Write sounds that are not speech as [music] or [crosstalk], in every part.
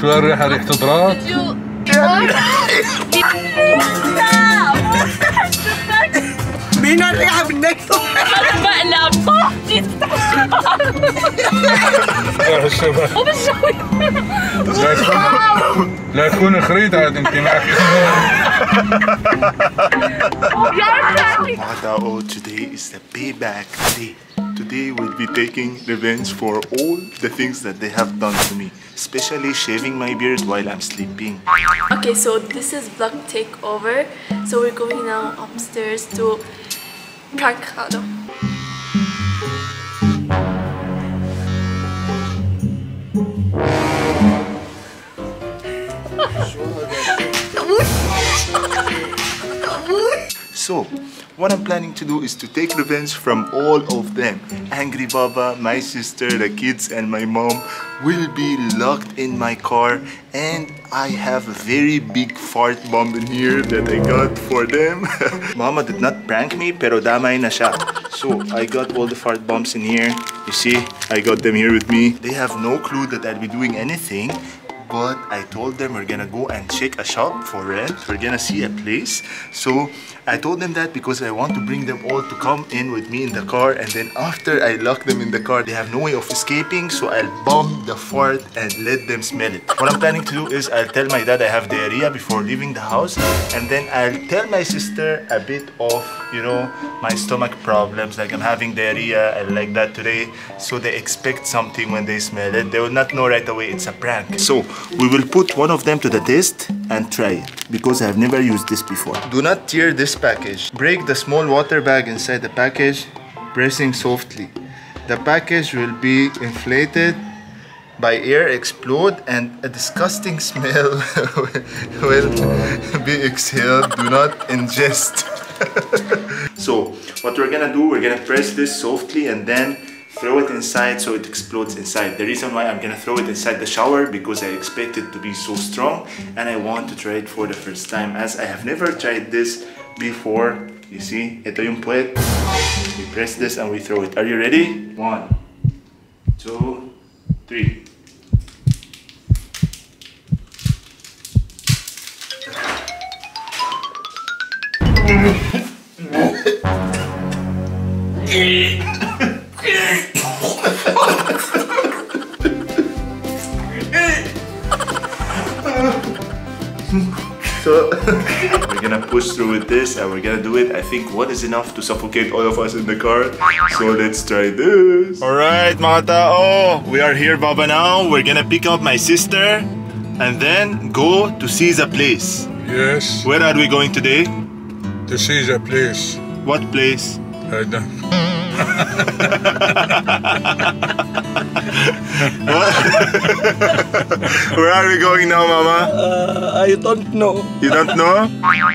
شو الريحة ريحة تراب؟ مين الريحة بدك بقلب صاحبتي لا تكون لا يكون خريط عاد انت معك Today is the payback day. Today we'll be taking revenge for all the things that they have done to me, especially shaving my beard while I'm sleeping. Okay, so this is vlog takeover. So we're going now upstairs to prank Hado. [laughs] So, what I'm planning to do is to take revenge from all of them. Angry Baba, my sister, the kids, and my mom will be locked in my car, and I have a very big fart bomb in here that I got for them. [laughs] Mama did not prank me, pero damay na siya. So, I got all the fart bombs in here. You see, I got them here with me. They have no clue that I'll be doing anything but I told them we're gonna go and check a shop for rent. We're gonna see a place. So I told them that because I want to bring them all to come in with me in the car and then after I lock them in the car, they have no way of escaping. So I'll bomb the fart and let them smell it. What I'm planning to do is I'll tell my dad I have diarrhea before leaving the house and then I'll tell my sister a bit of, you know, my stomach problems. Like I'm having diarrhea and like that today. So they expect something when they smell it. They will not know right away it's a prank. So we will put one of them to the test and try it because I've never used this before. Do not tear this package. Break the small water bag inside the package, pressing softly. The package will be inflated by air explode and a disgusting [laughs] smell [laughs] will be exhaled. Do not ingest. [laughs] so what we're gonna do, we're gonna press this softly and then throw it inside so it explodes inside. The reason why I'm gonna throw it inside the shower because I expect it to be so strong and I want to try it for the first time as I have never tried this before. You see, ito yung puwet. We press this and we throw it. Are you ready? One, two, three. [laughs] we're gonna push through with this and we're gonna do it. I think one is enough to suffocate all of us in the car. So let's try this. Alright, Mata. Oh, we are here, Baba, now. We're gonna pick up my sister and then go to see the place. Yes. Where are we going today? To see the place. What place? I don't [laughs] [laughs] Where are we going now, Mama? Uh, I don't know. You don't know?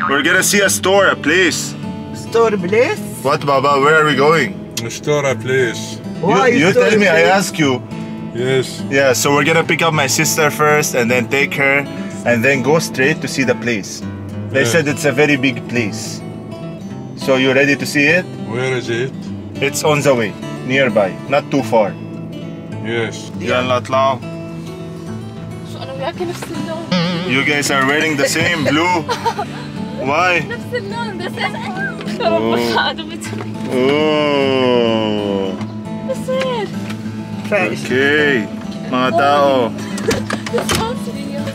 We're gonna see a store, a place. Store place? What, Baba? Where are we going? A store a place. Why you you tell me, I ask you. Yes, Yeah, so we're gonna pick up my sister first and then take her and then go straight to see the place. They Yeah. said it's a very big place. So you ready to see it? where is it? It's on the way, nearby, not too far. Yes, Jan Latlao. You guys are wearing the same blue. Why? Oh. oh. Okay, mga.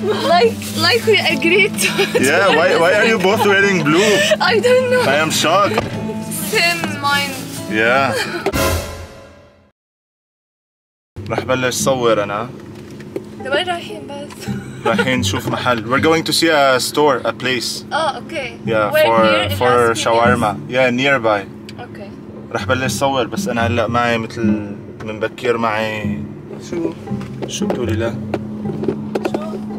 Like, like we agreed to. Yeah, why, why are you both wearing blue? I don't know. I am shocked. Same mine. Yeah. رح بلش صور أنا. لوين رايحين بس؟ رايحين نشوف محل. We're going to see a store a place. آه أوكي. Yeah Where for here for shawarma. yeah nearby. أوكي رح بلش صور بس أنا هلأ معي مثل من بكير معي. شو؟ شو بتقولي لا؟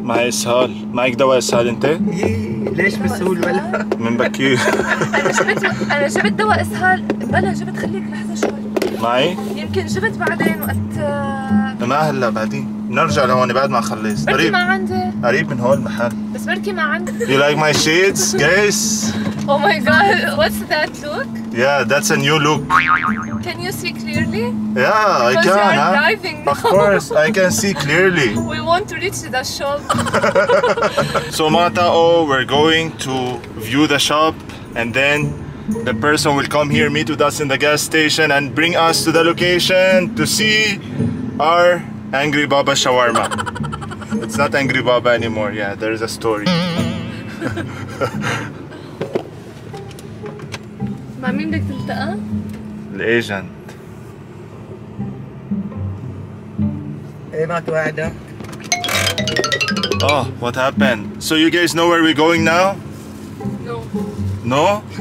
معي إسهال. معك دواء إسهال أنت؟ إيه، ليش بسهول ولا؟ من بكير [laughs] أنا جبت أنا جبت دواء إسهال. بلا جبت خليك لحظة شوي؟ معي؟ يمكن جبت بعدين وقت آه، ما هلا بعدين. نرجع لهون بعد ما اخلص قريب. ما عندي. قريب من هون المحل. بس بركي ما عندي. يو لايك ماي شيدز جايز أو ماي جاد واتس ذات لوك يا ذاتس ا نيو لوك كان يو سي كليرلي يا اي كان ها اوف كورس اي كان سي كليرلي وي وونت تو ريتش ذا شوب سو ماتا أو وير جوينج تو فيو ذا شوب اند ذن the person will come here, meet with us in the gas station and bring us to the location to see our Angry Baba shawarma. It's not Angry Baba anymore. Yeah, there is a story. مع مين بدك تلتقى؟ The agent. ايه ما توعدك Oh, what happened? So you guys know where we're going now? No. No? [laughs]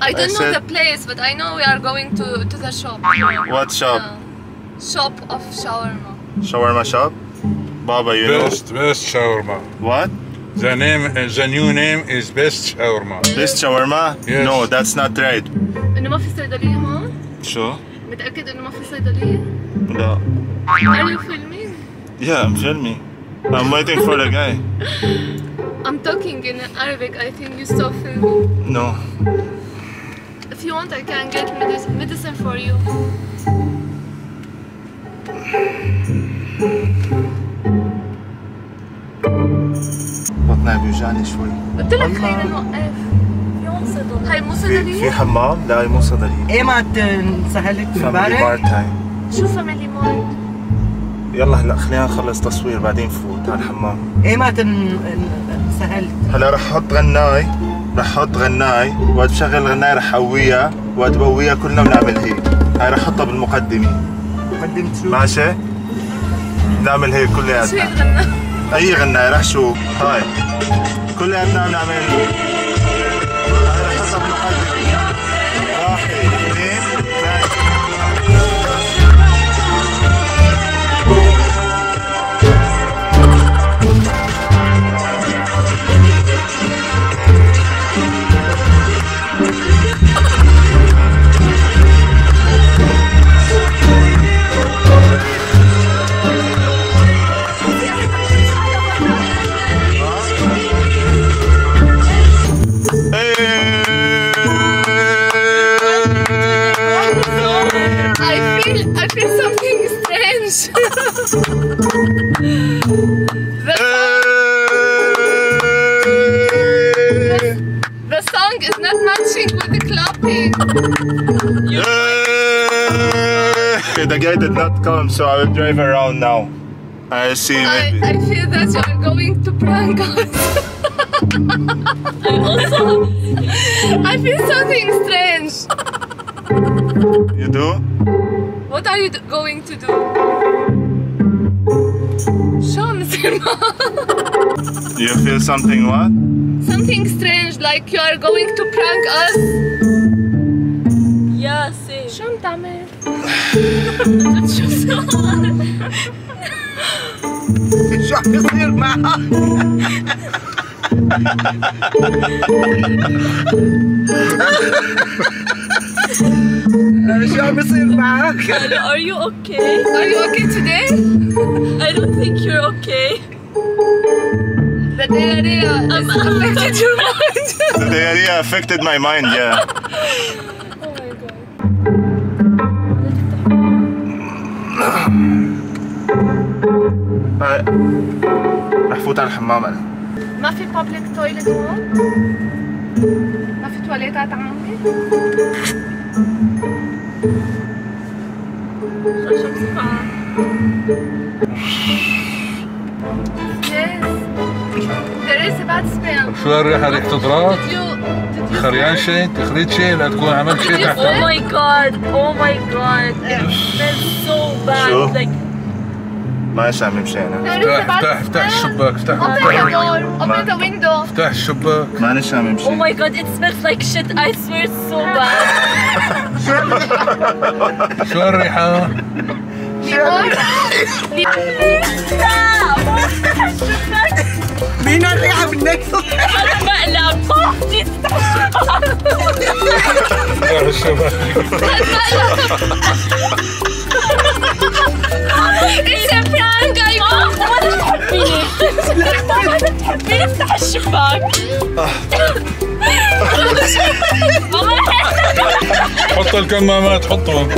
I don't know said- the place, but I know we are going to, to the shop. What shop? Uh, shop of shawarma. Shawarma shop? Baba, you know? Best, best shawarma. What? The name, the new name is best shawarma. This shawarma? Yes. No, that's not right. إنه ما في صيدلية هون؟ Sure? متأكد إنه ما في صيدلية؟ No. Are you filming? Yeah, I'm filming. I'm waiting for the guy. [laughs] I'm talking in Arabic. I think you stop filming. No. If you want, I can get medic- medicine for you. بطني بيوجعني شوي. قلت لك خلينا نوقف. هاي مو في في صيدلية؟ حمام؟ لا هي مو صيدلية. إيه ما فاميلي امبارح مارت هاي. شو فاميلي مارت؟ يلا هلا خلينا نخلص تصوير بعدين نفوت على الحمام. إيه ما انسهلت هلا رح أحط غناي رح أحط غناي وقت بشغل غناي رح قويها وقت بقويها كلنا بنعمل هيك. هاي رح احطها بالمقدمة. قدمت شو ماشي؟ بنعمل هيك شو كلياتنا. أي غناي رح شوف هاي كلياتنا بنعمل هاي رح احطها بالمقدمة. It's is not matching with the clapping. Yay! The guy did not come, so I will drive around now. I see. I, I feel that you are going to prank us. i [laughs] also. I feel something strange. You do? What are you going to do? Show me, You feel something what? Something strange like you are going to prank us. يا سي شو عم تعمل؟ شو عم يصير معك شو عم يصير معك Are you okay? Are you okay today? I don't think you're okay. The diarrhea affected your mind. The diarrhea affected my mind, yeah. oh my god. هاي رح فوت على الحمام أنا. ما في public toilet هون؟ ما في تواليتات عامة؟ Yes. شو هالريحه ريحه تضرات خريان شيء تخريط شيء لا تكون عملت شيء تحت أو ماي جاد أو ماي جاد سو باد ماشي عم يمشي أنا افتح افتح افتح الشباك افتح افتح الشباك معلش عم يمشي أو ماي جاد it smells like shit I swear سو so bad شو الريحة؟ ليمون ليمون مين الريحة منك بقلب صحتي ما تحبيني ما تحبيني افتح الشباك حط الكمامات حطهم.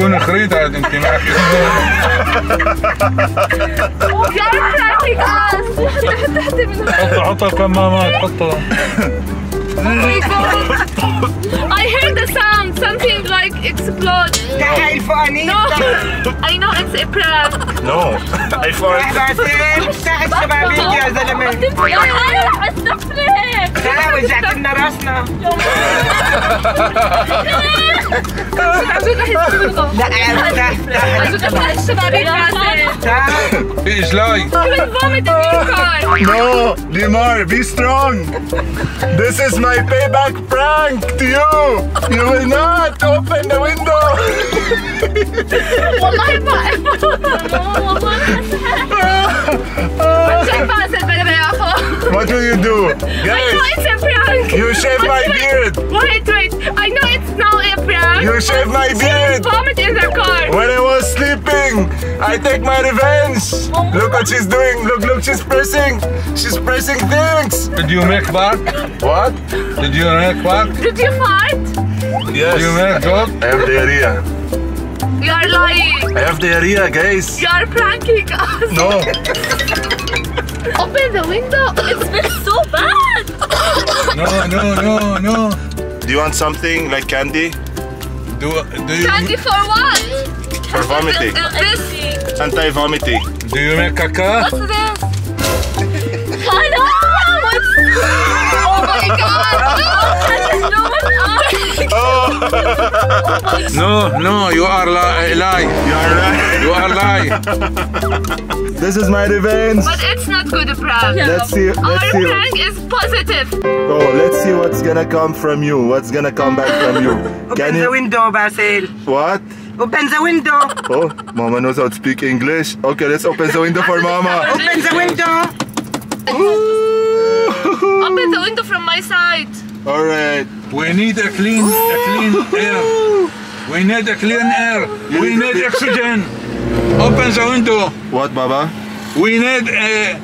تكون خريطة عاد انت ما حطها حطها الكمامات حطها I heard the sound, something like explode. No, I know it's a prank. No, [laughs] I farted. افتح الشبابيك يا زلمة. يا راح أستقبلك. لا وجعت لنا راسنا. [laughs] عجوز رح يستفرقوا لا ارتاح عجوز افتح الشبابيك باسل تعال في اجلاي You will vomit in your car No, Limar, be strong. This is my payback prank to you. You will not open the window. والله ما والله شوف باسل بلا ما ياخذ What will you do, I know guys? it's a prank You shave my Wait, beard. Wait, wait. I know it's now a prank. you shaved my beard. Vomit in the car. When I was sleeping, I take my revenge. Look what she's doing. Look, look, she's pressing. She's pressing things. Did you make back? What? Did you make back? Did you fight? Yes. Did you make job? I have diarrhea. You are lying. I have diarrhea, guys. You are pranking us. No. [laughs] Open the window. It smells so bad. No, no, no, no. Do you want something like candy? Do, do you Candy for what? For vomiting. This. Anti-vomiting. do you make caca? What's this? I know. Oh my god. No, no, [laughs] oh. No, no, you are li- lie. You are right. You are lie. [laughs] This is my revenge. But it's not good prank. Yeah. Let's see. Let's Our see. prank is positive. Oh, let's see what's gonna come from you. What's gonna come back from you? [laughs] Open the window, Basil. What? Open the window. Oh, Mama knows how to speak English. Okay, let's open the window for [laughs] Mama. open the window. Open the window from my side. All right. We need a clean, a clean air. We need a clean air. We need oxygen. Open the window. What, Baba? We need a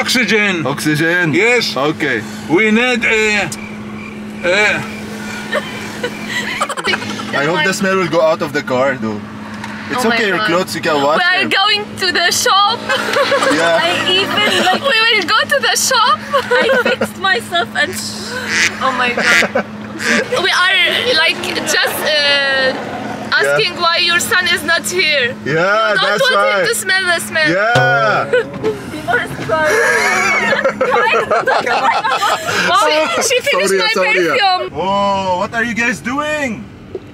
oxygen. Oxygen. Yes. Okay. We need uh, uh, I hope the smell will go out of the car, though. It's Oh okay. Your clothes you can wash. We are them. going to the shop. [laughs] Yeah. even like we will go to the shop. I fixed myself and Oh my god. [laughs] we are like just uh, asking yeah. why your son is not here. Yeah, you don't that's want him to smell the smell. Yeah. Mom, she finished Sonia, my Sonia. perfume. Whoa, what are you guys doing?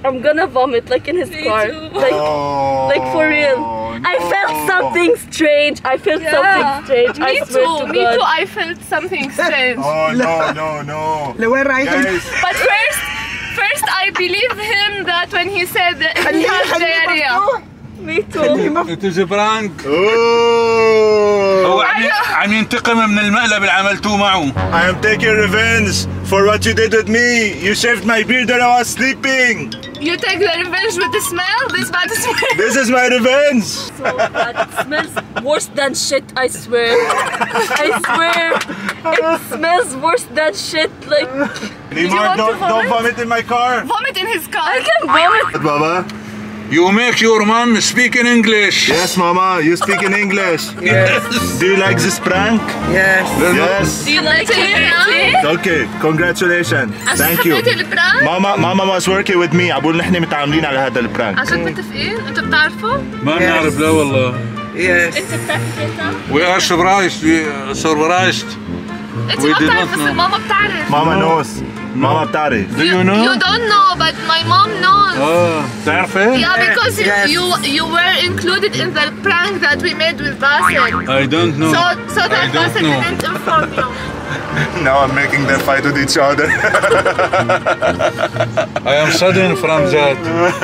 I'm gonna vomit like in his Me car. Too. Like, oh, like for real. No. I felt something strange. I felt yeah. something strange. Me I swear too. To Me God. too. I felt something strange. oh no no no. Guys. But first. first I believe him that when he said that he خليه has خليه diarrhea. مفتوح Me too. It is a prank. oh, هو عم عم ينتقم من المقلب اللي عملتوه معه. I am taking revenge for what you did with me. You shaved my beard when I was sleeping. You take the revenge with the smell. This bad smell. This is my revenge. [laughs] So bad. It smells worse than shit, I swear. I swear. It smells worse than shit. Like Limar, want to don't, don't vomit in my car. Vomit in his car. I can vomit. Baba. You make your mom speak in English. Yes, Mama, you speak in English. Yes. Do you like this prank? Yes Yes. Do you like it? Okay, congratulations. Thank you. ماما ماما was working with me عبول نحن متعاملين على هذا البرانك عشان متفقين؟ أنتوا بتعرفوا؟ ما بنعرف لا والله. Yes انت بتعرف؟ We are surprised. We are surprised. انت ما بتعرف بس. ماما بتعرف. ماما knows ماما بتعرف Do you know? You don't know, but my mom knows. اه بتعرفي؟ Yeah, because you- Yes. you you were included in the prank that we made with Basil. I don't know. So so I that don't Basil know. didn't inform you. [laughs] now I'm making them fight with each other. [laughs] I am sudden from that.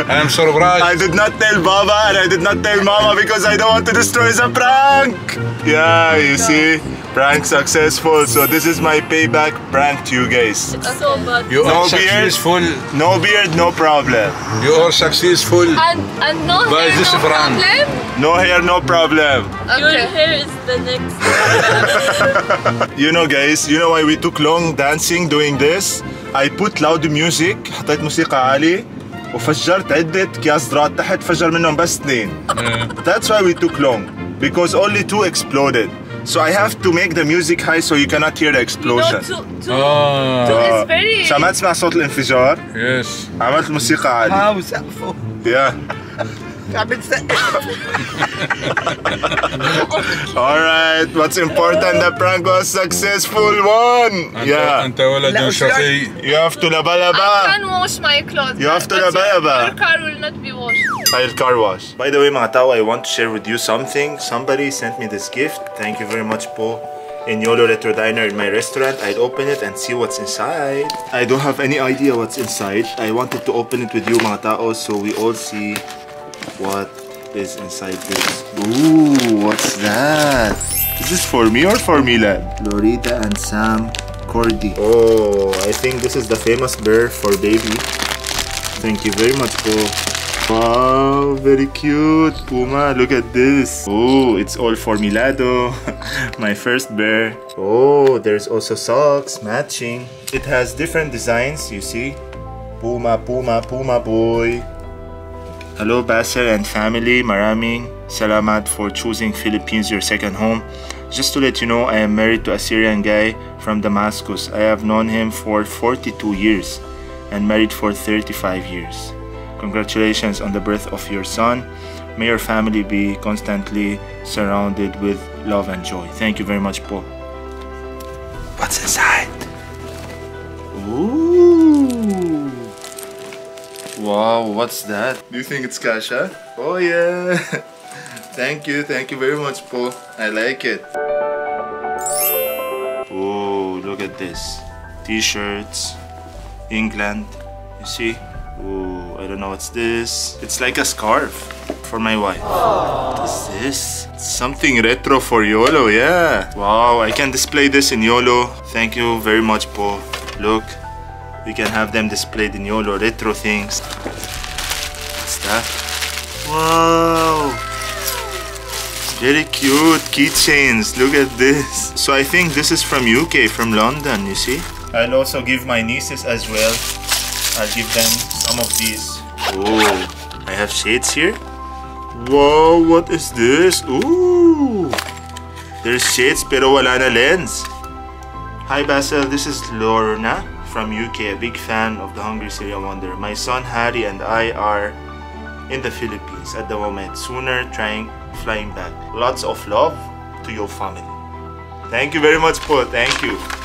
I am surprised. I did not tell Baba and I did not tell Mama because I don't want to destroy the prank. Yeah, you see, prank successful. So this is my payback prank to you guys. So bad. You No are beard? successful. No beard, no problem. You are successful. And and no Why hair, is this no a brand? problem. No hair, no problem. Your Okay. hair is the next. [laughs] You know guys, you know why we took long dancing doing this? I put loud music حطيت موسيقى عالية وفجرت عدة أكياس ذرات تحت فجر منهم بس اثنين. That's why we took long because only two exploded. So I have to make the music high so you cannot hear the No, explosion. to, to, Ah, It's very. عشان ما تسمع صوت الانفجار yes. عملت موسيقى عالية. ها وسقفه Yeah. I've been. Alright, what's important the prank was successful one. Yeah. You have to labalaba. I can wash my clothes. You have to labalaba. Your car will not be washed. I'll car wash. By the way mga tao, I want to share with you something. Somebody sent me this gift. Thank you very much po. In Yolo Retro Diner in my restaurant, I'd open it and see what's inside. I don't have any idea what's inside. I wanted to open it with you mga tao, so we all see what is inside this. Ooh, what's that? Is this for me or for Milan? Lorita and Sam Cordy. Oh, I think this is the famous bear for baby. Thank you very much, Po. Wow, very cute. Puma, look at this. Oh, it's all for Milado. [laughs] My first bear. Oh, there's also socks matching. It has different designs, you see. Puma, Puma, Puma boy. Hello, Basil and family. Maraming salamat for choosing Philippines your second home. Just to let you know, I am married to a Syrian guy from Damascus. I have known him for 42 years and married for 35 years. Congratulations on the birth of your son. May your family be constantly surrounded with love and joy. Thank you very much, Po. What's inside? Ooh. Wow, what's that? Do you think it's Kasha? Oh yeah. [laughs] thank you, thank you very much, Po. I like it. Oh, look at this. T-shirts. England. You see? Oh, I don't know what's this. It's like a scarf for my wife. What is this? Something retro for YOLO, yeah. Wow, I can display this in YOLO. Thank you very much, Po. Look, we can have them displayed in YOLO retro things. What's that? Wow. Very cute keychains. Look at this. So I think this is from UK, from London, you see? I'll also give my nieces as well. I'll give them some of these. Oh, I have shades here. Whoa, what is this? Ooh. There's shades pero wala na lens. Hi Basil, this is Lorna from UK, a big fan of the Hungry Syrian Wanderer. My son Harry and I are in the Philippines at the moment. Sooner trying flying back. Lots of love to your family. Thank you very much, po. Thank you.